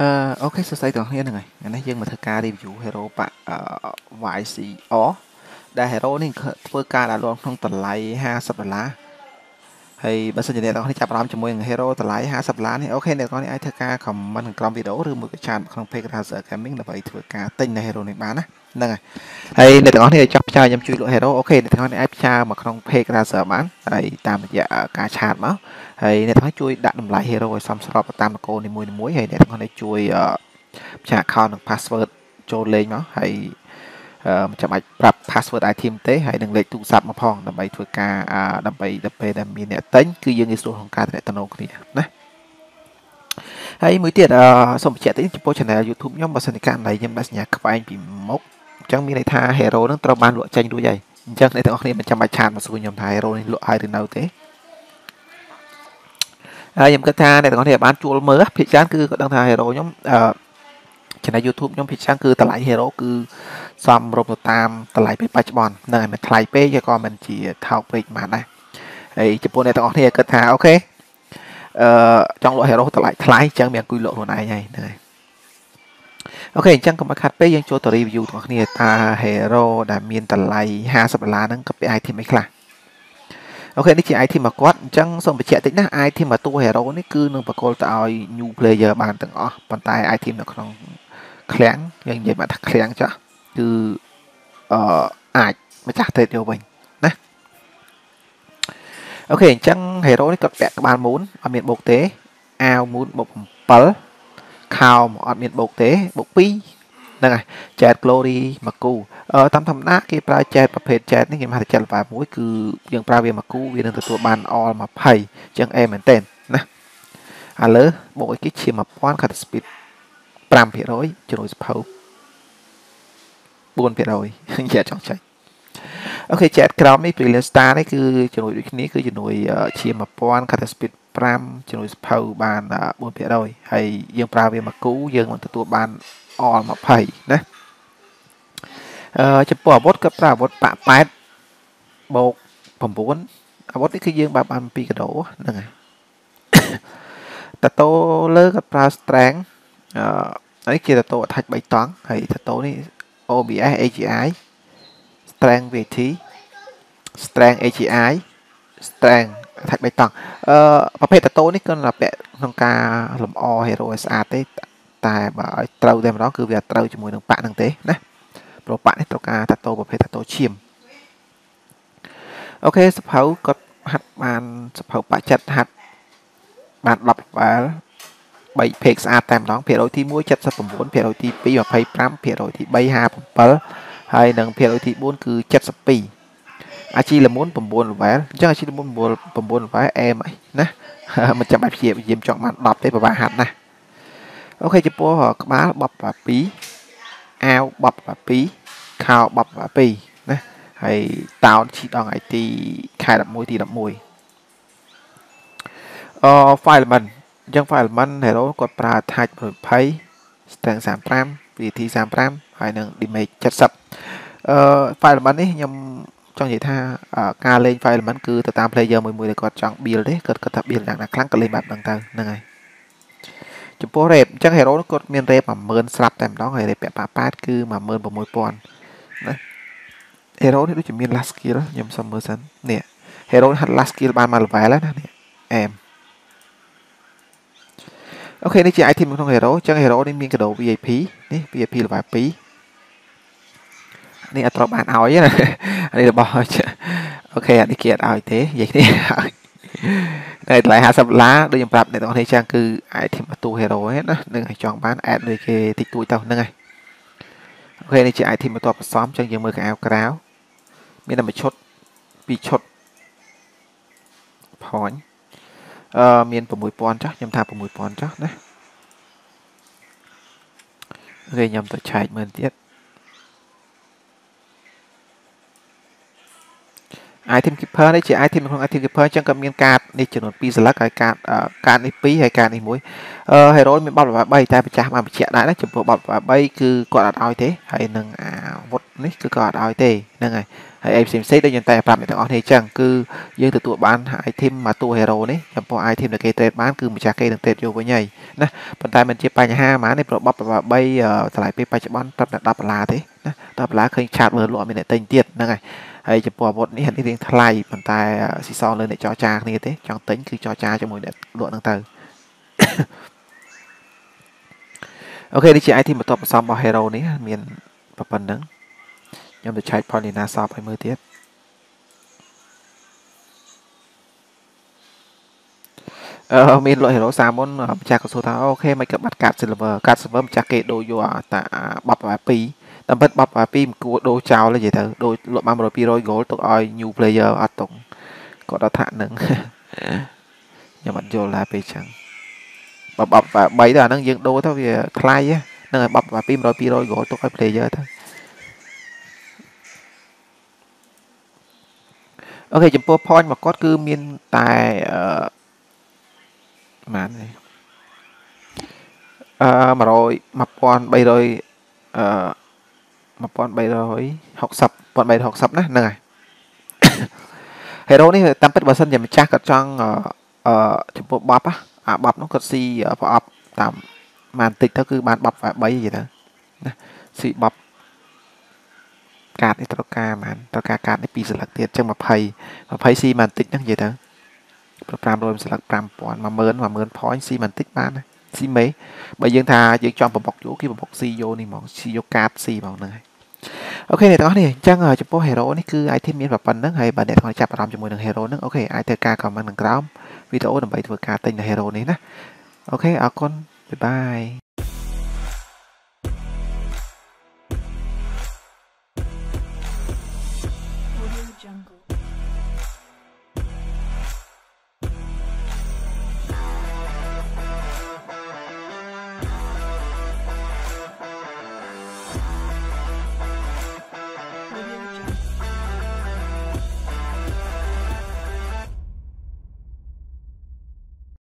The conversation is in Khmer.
អឺ okay សួស្តីទាំងអស់គ្នាហ្នឹងហើយថ្ងៃនេះយើងមកធ្វើការ review hero ពាក់ YCR ដែល hero នេះធ្វើការដាក់លក់ក្នុងតម្លៃ50ដុល្លារ ហើយបើសិនជាអ្នកទាំងអស់គ្នាចាប់អារម្មណ៍ជាមួយនឹង hero តម្លៃ50ដុល្លារនេះ okay អ្នកទាំងអស់គ្នាអាចធ្វើការ comment ក្នុងក្រោមវីដេអូឬមួយក៏ chat ក្នុង page Razer Gaming ដើម្បីធ្វើការទិញនៅ hero នេះបានណាហ្នឹងហើយហើយអ្នកទាំងអស់គ្នាចង់ផ្សាយខ្ញុំជួយលក់ hero អូខេអ្នកទាំងអស់គ្នាអាចផ្សាយមកក្នុង page Razer បានហើយតាមរយៈការ chat មកហើយអ្នកទាំងអស់ជួយដាក់តម្លៃ hero ឲ្យសមស្របតាមកូននីមួយៗហើយអ្នកទាំងអស់គ្នាជួយផ្សាយ account និង password ចូលលេងមកហើយ មិនចាំបាច់ប្រាប់ password item ទេហើយនឹងលេខទូរស័ព្ទមកផងដើម្បីធ្វើការដើម្បីទៅពេលដែលមានអ្នកទិញគឺយើងងាយស្រួលក្នុងការទំនាក់ទំនងគ្នាណាហើយមួយទៀតអឺសូមបញ្ជាក់តិចចំពោះ channel YouTube ខ្ញុំបើសិនជាករណីខ្ញុំដាក់សញ្ញាខ្វែងពីមុខអញ្ចឹងមានន័យថា hero នឹងត្រូវបានលក់ចេញរួចហើយអញ្ចឹងអ្នកទាំងអស់គ្នាមិនចាំបាច់ឆាតមកសួរខ្ញុំថា hero នេះលក់ហើយឬនៅទេហើយខ្ញុំគិតថាអ្នកទាំងអស់គ្នាបានជួលមើលភាគច្រើនគឺគាត់ដឹងថា hero ខ្ញុំអឺ channel YouTube ខ្ញុំភាគច្រើនគឺតម្លៃ hero គឺសមរម្យទៅតាមតម្លៃពេលបច្ចុប្បន្ននឹងឲ្យមិនថ្លៃពេកក៏មិនជាថោកពេកប៉ុន្មានដែរហើយចំពោះអ្នកទាំងអស់គ្នាគិតថាអូខេអឺចង់លក់ hero តម្លៃថ្លៃអញ្ចឹងមានអង្គុយលក់ខ្លួនឯងហើយហ្នឹងហើយokay អញ្ចឹងកុំឲ្យខាតពេលយើងចូលទៅ review ទាំងអស់គ្នាថា hero ដែលមានតម្លៃ50ដុល្លារហ្នឹងក៏ពាក់ item អីខ្លះ okay នេះជា item របស់គាត់អញ្ចឹងសូមបញ្ជាក់តិចណា item របស់តួ hero នេះគឺនឹងប្រគល់ទៅឲ្យ new player បានទាំងអស់ប៉ុន្តែ item នៅក្នុង ឃ្លាំងយើងនិយាយមកថាឃ្លាំងចាស់គឺអឺអាចម្ចាស់ trade យកវិញណា okay អញ្ចឹង hero នេះគាត់ពាក់ក្បាលមូនអត់មានបូកទេអាវមូនបូក7ខោមកអត់មានបូកទេបូក2ហ្នឹងហើយ Jet Glory មកគូអឺតាមធម្មតាគេប្រើ Jet ប្រភេទ Jet នេះគេហៅថា Jet level 1គឺយើងប្រើវាមកគូវានឹងទទួលបាន all 20អញ្ចឹងអេមែនតើណាឥឡូវបូកឲ្យគេឈាម1000 cut speed 5%ជំនួយសភៅ4%និយាយចង់ចែកអូខេចែកក្រោមនេះ Brilliant Star នេះគឺជំនួយដូចគ្នាគឺជំនួយឈាម1000 cut speed 5ជំនួយសភៅបាន4%ហើយយើងប្រើវាមកគូយើងនឹងទទួលបាន all 20ណាអឺចំពោះអាវុធក៏ប្រើអាវុធបាក់8បូក9អាវុធនេះគឺយើងបើបាន2កដោហ្នឹងហើយតតោលើក៏ប្រើ strength អឺនេះជាតតោ attach 3តង់ហើយតតោនេះ OBS AGI strength VT strength AGI strength attach 3តង់អឺប្រភេទតតោនេះគឺពាក់ក្នុងការលម្អ hero ឲ្យស្អាតទេតែបើឲ្យត្រូវតែម្ដងគឺវាត្រូវជាមួយនឹងប៉ាក់ហ្នឹងទេណាព្រោះប៉ាក់នេះត្រូវការតាតូប្រភេទតាតូឈាមអូខេសភៅគាត់ហាត់បានសភៅប៉ាក់ចិត្តហាត់បាន10 level 3 page ស្អាតតែម្ដងភាគរយទី1 79ភាគរយទី2 25ភាគរយទី3 57ហើយនិងភាគរយទី4គឺ72អាជីលមុន9 level អញ្ចឹងអាជីលមុន9 level អែមអីណាមិនចាំបាច់ព្យាយាមចង់បាន10ទេពិបាកហាត់ណាអូខេចំពោះក្បាលបប2អាវបប2ខោបប2ណាហើយតោនឈីដង IT ខែ11ទី11អឺ file element អញ្ចឹង file element hero គាត់ប្រើ attach 20 strength 35 VT 35ហើយនឹង damage 70អឺ file element នេះខ្ញុំចង់និយាយថាការលេង file element គឺទៅតាម player មួយមួយដែលគាត់ចង់ build ទេគាត់គាត់ថា build យ៉ាងណាខ្លាំងក៏លេងបែបហ្នឹងទៅហ្នឹងហើយចំពោះ rate អញ្ចឹង hero គាត់មាន rate 10000ស្រាប់តែម្ដងហើយ rate ពាក់88គឺ16000ណា hero នេះដូចជាមាន last skill ខ្ញុំសុំមើលសិននេះ hero ហាត់ last skill បានមួយ level ហើយណានេះអែម អូខេនេះជា item ក្នុង hero អញ្ចឹង hero នេះមានកដោ VIP នេះ VIP level 2នេះអត់ត្រូវបានឲ្យណានេះរបស់អូខេអានេះគេអត់ឲ្យទេនិយាយគ្នាឲ្យតែតម្លៃ50ដុល្លារដូចខ្ញុំប្រាប់អ្នកទាំងអស់គ្នាចឹងគឺ item អទូ hero ហ្នឹងណានឹងឲ្យចង់បាន add ដូចគេតិចតួចទៅហ្នឹងហើយអូខេនេះជា item បន្ទាប់បន្សំចឹងយើងមើលកៅអៅក្រៅមានតែមួយឈុតពីរឈុតផាញ់ អឺមាន6000ចាស់ខ្ញុំថា6000ចាស់ណាអូខេខ្ញុំទៅឆែកមើលទៀត item keeper នេះជា item ក្នុង item keeper អញ្ចឹងក៏មានកាតនេះចំនួន2សន្លឹកហើយកាតកាតនេះ2ហើយកាតនេះ1អឺ hero មានបបល3តែម្ចាស់បានបញ្ជាក់ដែរណាចំពោះបបល3គឺគាត់អត់ឲ្យទេហើយនឹងអាវុធនេះគឺក៏អត់ឲ្យទេហ្នឹងហើយហើយអីផ្សេងផ្សេងដូចយើងតែប្រាប់អ្នកទាំងអស់គ្នាអញ្ចឹងគឺយើងទទួលបាន item មកតួ hero នេះចំពោះ item ដែលគេ trade បានគឺម្ចាស់គេនឹង trade យកវិញហើយណាប៉ុន្តែมันជាបញ្ហាហ្មងនេះប្របប3តម្លៃពេលបច្ចុប្បន្នប្រាប់តែ10ដុល្លារទេណា10ដុល្លារឃើញឆាតមើលលក់អត់មានអ្នកទិញទៀតហ្នឹងហើយ ហើយចំពោះអាវុធនេះនេះរៀងថ្លៃប៉ុន្តែស៊ីសងលើអ្នកចរចាគ្នាទេចង់ទិញគឺចរចាជាមួយអ្នកលក់ហ្នឹងទៅអូខេនេះជា item បន្ទាប់បន្សំរបស់ hero នេះមានប៉ុណ្្នឹងខ្ញុំទៅឆែក Paulina Shop ឲ្យមើលទៀតអឺមានលក់ hero សាមុនម្ចាស់ក៏សួរថាអូខេមិនក៏បាត់កាត silver កាត silver ម្ចាស់គេដូរយកតាបប2 តាមពិតបប2មិនគួរដូរចោលទេនិយាយទៅដូរលក់បាន100 200 gold ទុកឲ្យ new player អត់ទុកគាត់ដល់ថានឹងខ្ញុំអត់យល់ដែរពេលចឹងបប3ទៅអាហ្នឹងយើងដូរទៅវាថ្លៃហ្នឹងហើយបប200 200 gold ទុកឲ្យ player ទៅអូខេចំពោះ point របស់គាត់គឺមានតែអឺប៉ុន្មាននេះអឺ100 1300អឺ 1360 1360ណាហ្នឹងហើយ Hero នេះតាមពិតបើសិនជាម្ចាស់គាត់ចង់អឺចំពោះបបអាបបនោះគាត់ស៊ីប្រអប់តាមបានតិចទៅគឺបានបប3យីទៅណាស៊ីបបកាតនេះត្រូវការហ្មងត្រូវការកាតនេះ2សន្លឹកទៀតអញ្ចឹង20 20ស៊ីបានតិចហ្នឹងនិយាយទៅ500សន្លឹក5000 10000 10000 point ស៊ីបានតិចបាន ស៊ីមេបើយើងថាយើងចង់ប្របុកយូគឺប្របុកស៊ីយោនេះហ្មងស៊ីយកកាតស៊ីហ្មងហ្នឹងហើយokay អ្នកទាំងអស់នេះអញ្ចឹងចំពោះ hero នេះគឺ item មានប៉ុណ្ណឹងហើយបើអ្នកទាំងអស់ចាប់អារម្មណ៍ជាមួយនឹង hero ហ្នឹង okay អាចធ្វើការ comment ខាងក្រោមវីដេអូដើម្បីធ្វើការទិញនៅ hero នេះណា okay អរគុណ bye bye